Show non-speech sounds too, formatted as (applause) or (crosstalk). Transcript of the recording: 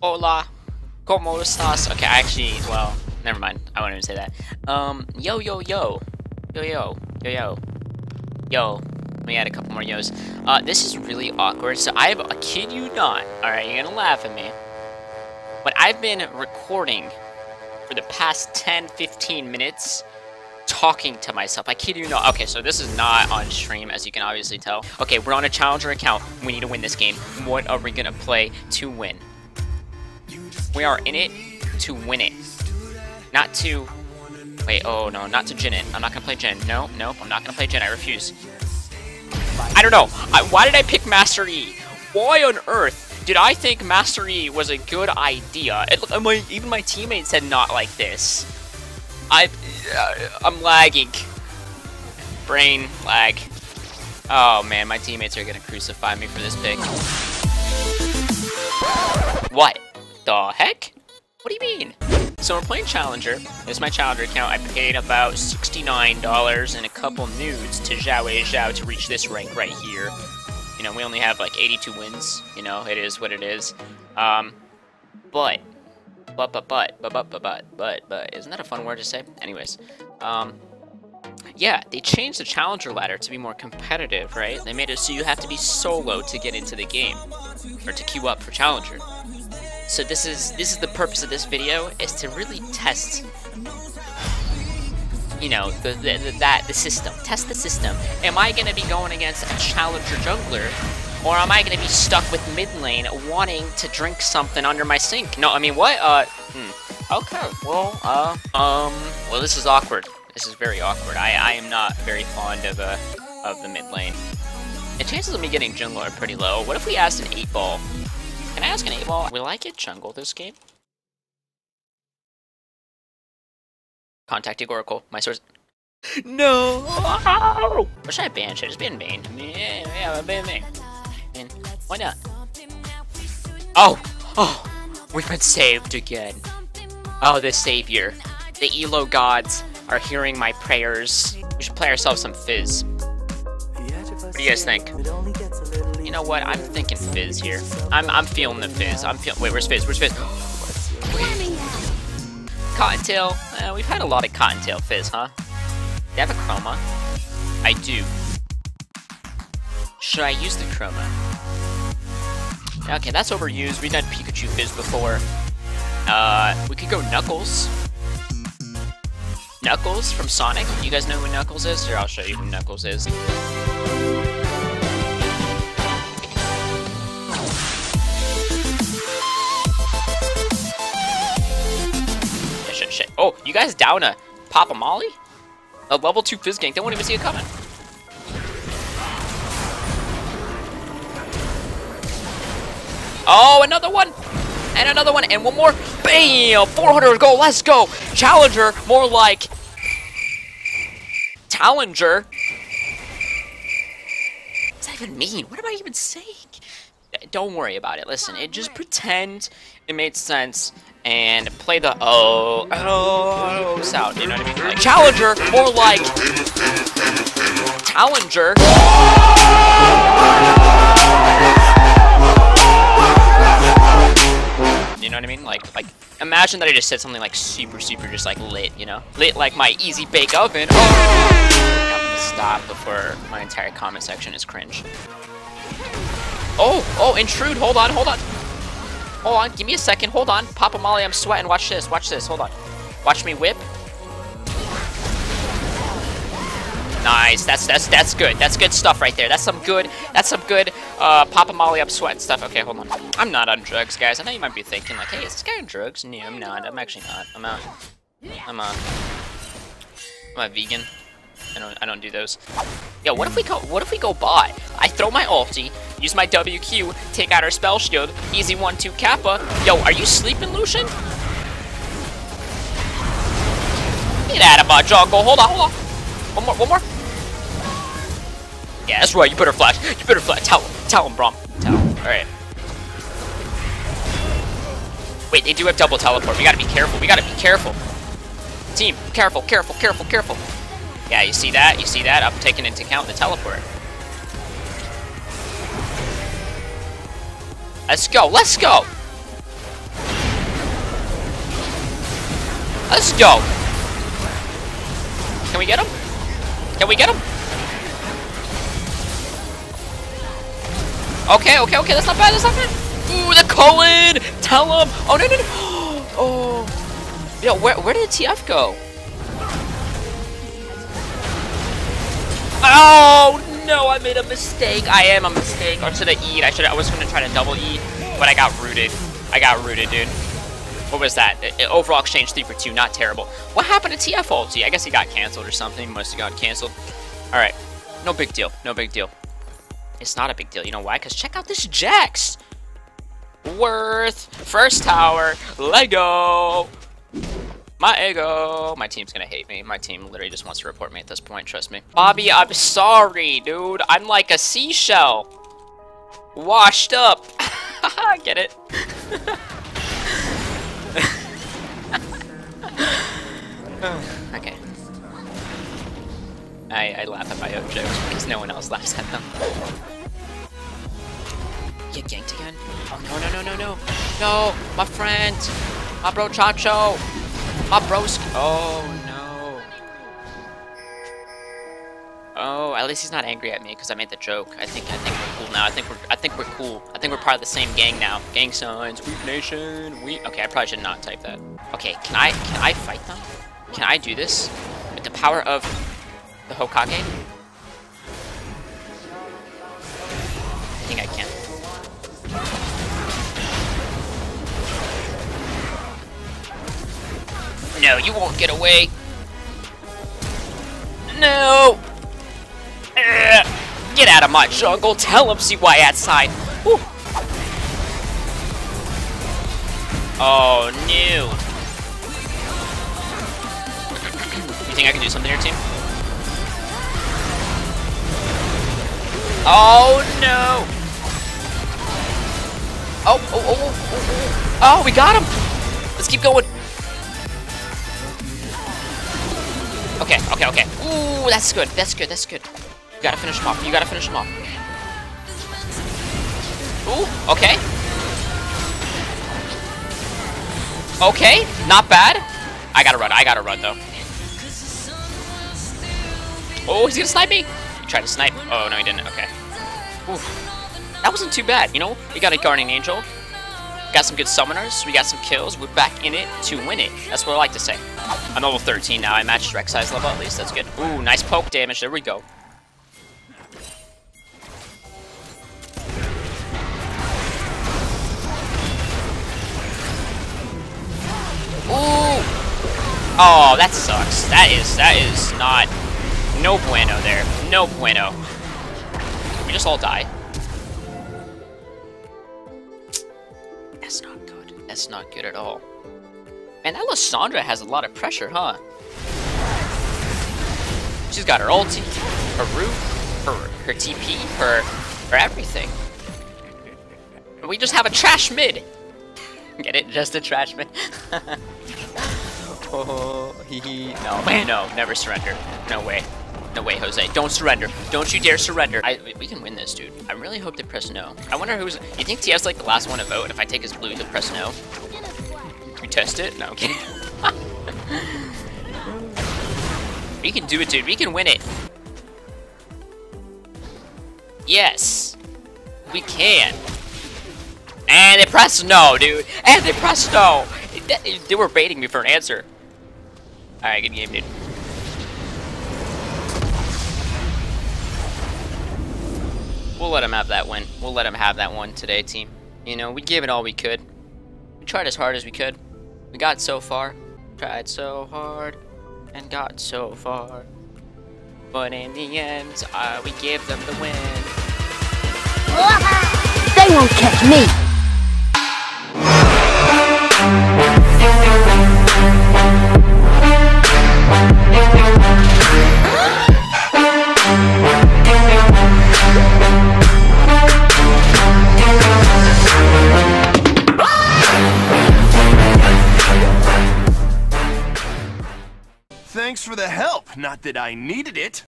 Hola, ¿cómo estás? Okay, actually, well, never mind. I won't even say that. Um, yo, yo, yo. Yo, yo, yo, yo. Yo. Let me add a couple more yos. Uh, this is really awkward. So I have, a kid you not, alright, you're gonna laugh at me. But I've been recording for the past 10, 15 minutes talking to myself. I kid you not. Okay, so this is not on stream, as you can obviously tell. Okay, we're on a challenger account. We need to win this game. What are we gonna play to win? We are in it to win it. Not to... Wait, oh no, not to Jhin it. I'm not gonna play Jhin. No, nope, I'm not gonna play Jhin. I refuse. I don't know. I, why did I pick Master Yi? Why on earth did I think Master Yi was a good idea? It, my, even my teammates said not like this. I, uh, I'm lagging. Brain lag. Oh man, my teammates are gonna crucify me for this pick. What? The heck? What do you mean? So we're playing Challenger. This is my Challenger account. I paid about $69 and a couple nudes to Zhao Wei Zhao to reach this rank right here. You know, we only have like 82 wins. You know, it is what it is. Um, but, but, but, but, but, but, but, but, but, but, isn't that a fun word to say? Anyways, um, yeah, they changed the Challenger ladder to be more competitive, right? They made it so you have to be solo to get into the game, or to queue up for Challenger. So this is this is the purpose of this video is to really test you know the, the, the, that the system. Test the system. Am I gonna be going against a challenger jungler or am I gonna be stuck with mid lane wanting to drink something under my sink? No I mean what uh hmm. okay well uh um well this is awkward. This is very awkward. I, I am not very fond of uh of the mid lane. The chances of me getting jungle are pretty low. What if we asked an 8 ball can I ask an 8-ball? Will I get jungle this game? Contacting Oracle, my source. No! (laughs) Or should I ban? Should I just ban main? Yeah, yeah, ban main. And why not? Oh! Oh! We've been saved again. Oh, the savior. The Elo gods are hearing my prayers. We should play ourselves some Fizz. What do you guys think? You know what? I'm thinking Fizz here. I'm I'm feeling the Fizz. I'm feeling. Wait, where's Fizz? Where's Fizz? Cottontail. Uh, we've had a lot of Cottontail Fizz, huh? Do you have a Chroma? I do. Should I use the Chroma? Okay, that's overused. We've done Pikachu Fizz before. Uh, we could go Knuckles. Knuckles from Sonic. You guys know who Knuckles is? Here, I'll show you who Knuckles is. Guys down a Papa Molly? A level 2 Fizz Gank, they won't even see it coming. Oh, another one! And another one, and one more. Bam! 400 goal, let's go! Challenger, more like... Challenger? What does that even mean? What am I even saying? Don't worry about it. Listen, it just pretend it made sense and play the oh oh sound. You know what I mean? Like, Challenger, more like Challenger. You know what I mean? Like like imagine that I just said something like super super just like lit. You know, lit like my easy bake oven. Oh! Stop before my entire comment section is cringe. Oh, oh, intrude, hold on, hold on. Hold on, give me a second, hold on. Papa Molly, I'm sweating, watch this, watch this, hold on. Watch me whip. Nice, that's that's that's good. That's good stuff right there. That's some good, that's some good uh, Papa Molly, I'm sweating stuff. Okay, hold on. I'm not on drugs, guys. I know you might be thinking like, hey, is this guy on drugs? No, I'm not. I'm actually not. I'm out. I'm a. I'm a vegan. I don't I don't do those. Yo, what if we go what if we go bot? I throw my ulti, use my WQ, take out our spell shield, easy one two kappa. Yo, are you sleeping, Lucian? Get out of my jungle. Hold on, hold on. One more, one more. Yeah, that's right. You better flash. You better flash. Tell him. Tell him, Brom. Tell him. All right. Wait, they do have double teleport. We gotta be careful. We gotta be careful. Team, careful, careful, careful, careful. Yeah, you see that? You see that? I'm taking into account the teleport. Let's go, let's go! Let's go! Can we get him? Can we get him? Okay, okay, okay, that's not bad, that's not bad! Ooh, the colon. Tell him! Oh, no, no, no! (gasps) Oh! Yo, where, where did the TF go? Oh, no, I made a mistake. I am a mistake. Or should I eat? I should I was to try to double eat, but I got rooted. I got rooted, dude. What was that? overall exchange 3 for 2, not terrible. What happened to TF ulti? I guess he got canceled or something. Must have got canceled. Alright. No big deal. No big deal. It's not a big deal. You know why? Because check out this Jax. Worth. First tower. Lego. My ego. My team's gonna hate me. My team literally just wants to report me at this point, trust me. Bobby, I'm sorry, dude. I'm like a seashell. Washed up. (laughs) Get it? (laughs) okay. I, I laugh at my own jokes because no one else laughs at them. Get ganked again? Oh no no no no no! No! My friend! My bro Chacho! My brosk! Oh no! Oh, at least he's not angry at me because I made the joke. I think I think we're cool now. I think we're I think we're cool. I think we're part of the same gang now. Gang signs, weak nation, we Okay, I probably should not type that. Okay, can I can I fight them? Can I do this? With the power of the Hokage? I think I can. No, you won't get away. No! Get out of my jungle. Tell him CY outside. Whew. Oh, no. you think I can do something here, team? Oh, no. Oh, oh, oh, oh, oh, oh, we got him. Let's keep going. Okay, okay, okay. Ooh, that's good. That's good. That's good. You gotta finish him off. You gotta finish him off. Ooh, okay. Okay, not bad. I gotta run. I gotta run, though. Oh, he's gonna snipe me. He tried to snipe. Oh, no, he didn't. Okay. Oof. That wasn't too bad, you know? We got a Guardian Angel. Got some good summoners. We got some kills. We're back in it to win it. That's what I like to say. I'm level 13 now. I matched Rek'Sai's level at least. That's good. Ooh, nice poke damage. There we go. Ooh! Oh, that sucks. That is, that is not, no bueno there. No bueno. We just all die. That's not good at all. And Lissandra has a lot of pressure, huh? She's got her ulti, her root, her, her TP, her, her everything. We just have a trash mid. (laughs) Get it? Just a trash mid. (laughs) oh, (laughs) hee hee. No, no, never surrender. No way. No way, Jose. Don't surrender. Don't you dare surrender. I, we can win this, dude. I really hope they press no. I wonder who's... You think TF's like the last one to vote? If I take his blue, to press no? we test it? No, okay. (laughs) we can do it, dude. We can win it. Yes. We can. And they pressed no, dude. And they pressed no. They were baiting me for an answer. Alright, good game, dude. We'll let him have that win. We'll let him have that one today, team. You know, we gave it all we could. We tried as hard as we could. We got so far. Tried so hard and got so far. But in the end, uh, we gave them the win. They won't catch me! Not that I needed it.